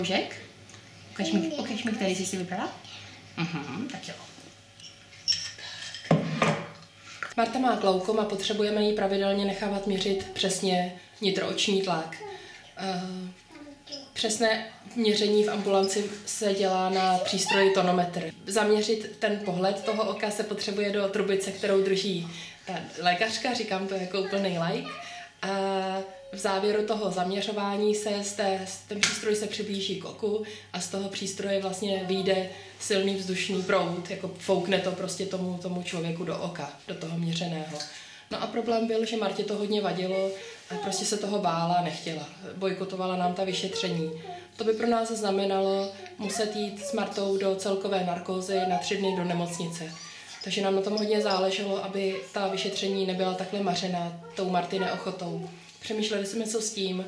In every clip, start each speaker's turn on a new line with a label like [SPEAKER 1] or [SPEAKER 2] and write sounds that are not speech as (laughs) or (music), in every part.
[SPEAKER 1] Kroužek? Ukaž mi, ukaž mi, který jsi si vybrala? Mhm, tak jo. Marta má glaukom a potřebujeme jí pravidelně nechávat měřit přesně nitrooční tlak. Uh, Přesné měření v ambulanci se dělá na přístroji tonometr. Zaměřit ten pohled toho oka se potřebuje do trubice, kterou drží ta lékařka, říkám to jako úplný like. A v závěru toho zaměřování se z té, ten přístroj se přiblíží k oku a z toho přístroje vlastně vyjde silný vzdušný proud, jako foukne to prostě tomu, tomu člověku do oka, do toho měřeného. No a problém byl, že Martě to hodně vadilo, a prostě se toho bála, nechtěla. Bojkotovala nám ta vyšetření. To by pro nás znamenalo muset jít s Martou do celkové narkózy na tři dny do nemocnice. Takže nám na tom hodně záleželo, aby ta vyšetření nebyla takhle mařena tou Marty neochotou. Přemýšleli jsme, co s tím.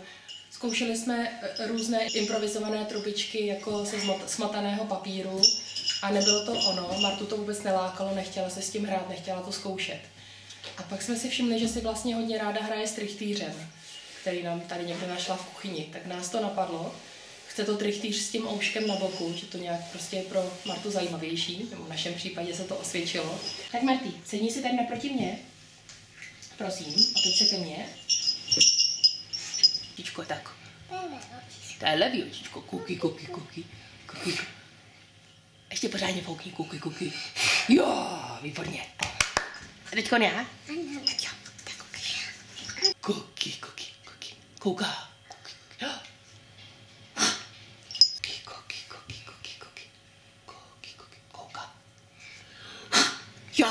[SPEAKER 1] Zkoušeli jsme e, různé improvizované trubičky jako se smataného papíru a nebylo to ono. Martu to vůbec nelákalo, nechtěla se s tím hrát, nechtěla to zkoušet. A pak jsme si všimli, že si vlastně hodně ráda hraje s trichtýřem, který nám tady někde našla v kuchyni. Tak nás to napadlo. Chce to trichtýř s tím ouškem na boku, že to nějak prostě je pro Martu zajímavější, nebo v našem případě se to osvědčilo. Tak Marty, sedni si tady naproti mě. Prosím, a teď se ke mně. Očičko, tak. To je levý očičko. Kuky, kuky, kuky. Kuky. Ještě pořádně foukni, kuky, kuky. Jo, výborně. A teďko já? Tak jo, tak koukej. Kuky, kuky, kuky. Kouká. Kuky, kuky, kuky, kuky, kuky. Kuky, kuky, kouká. Jo.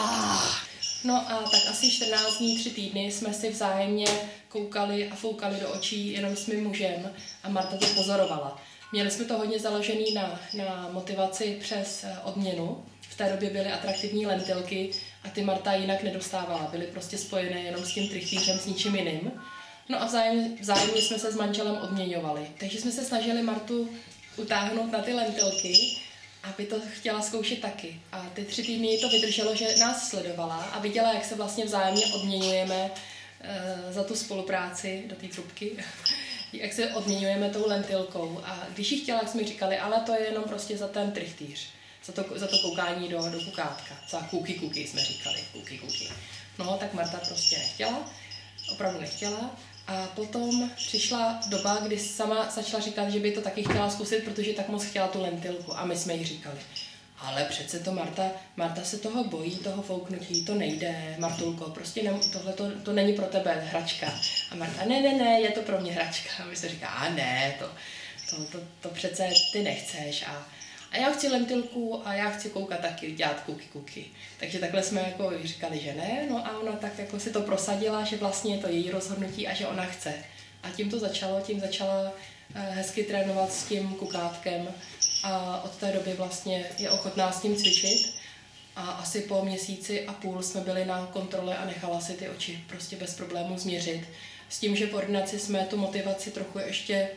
[SPEAKER 1] No a tak asi 14 dní, 3 týdny jsme si vzájemně koukali a foukali do očí jenom s mým mužem a Marta to pozorovala. Měli jsme to hodně založený na, na motivaci přes eh, odměnu. V té době byly atraktivní lentilky a ty Marta jinak nedostávala. Byly prostě spojené jenom s tím trichtýřem, s ničím jiným. No a vzájemně, vzájemně jsme se s manželem odměňovali. Takže jsme se snažili Martu utáhnout na ty lentilky, aby to chtěla zkoušet taky. A ty tři týdny to vydrželo, že nás sledovala a viděla, jak se vlastně vzájemně odměňujeme e, za tu spolupráci do té trubky (laughs) jak se odměňujeme tou lentilkou. A když jí chtěla, jak jsme říkali, ale to je jenom prostě za ten trichtýř, za to, za to koukání do, do kukátka. Za kuky kuky jsme říkali, kuky kuky. No, tak Marta prostě nechtěla, opravdu nechtěla. A potom přišla doba, kdy sama začala říkat, že by to taky chtěla zkusit, protože tak moc chtěla tu lentilku. A my jsme jí říkali, ale přece to Marta, Marta se toho bojí, toho fouknutí, to nejde, Martulko, prostě ne, tohle to, to není pro tebe hračka. A Marta, ne, ne, ne, je to pro mě hračka. A my se říká, a ne, to, to, to, to přece ty nechceš. A, a já chci lentilku a já chci koukat taky, dělat kuky kuky. Takže takhle jsme jako říkali, že ne, no a ona tak jako si to prosadila, že vlastně je to její rozhodnutí a že ona chce. A tím to začalo, tím začala eh, hezky trénovat s tím kukátkem a od té doby vlastně je ochotná s ním cvičit. A asi po měsíci a půl jsme byli na kontrole a nechala si ty oči prostě bez problémů změřit. S tím, že v ordinaci jsme tu motivaci trochu ještě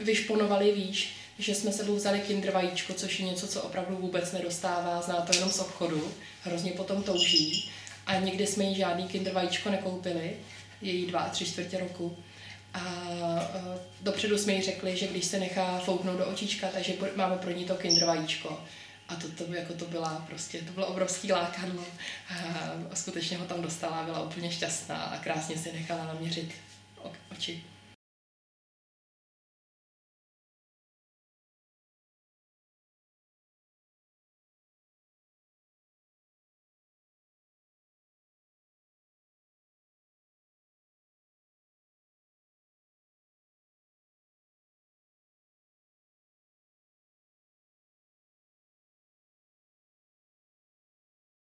[SPEAKER 1] vyšponovali výš, že jsme sebou vzali kinder vajíčko, což je něco, co opravdu vůbec nedostává, zná to jenom z obchodu, hrozně potom touží. A nikdy jsme jí žádný kinder vajíčko nekoupili, je jí dva a tři čtvrtě roku. A uh, dopředu jsme jí řekli, že když se nechá fouknout do očička, takže máme pro ní to kinder vajíčko. A to, to, jako to byla prostě, to bylo obrovský lákadlo. A skutečně ho tam dostala, byla úplně šťastná a krásně si nechala naměřit oči.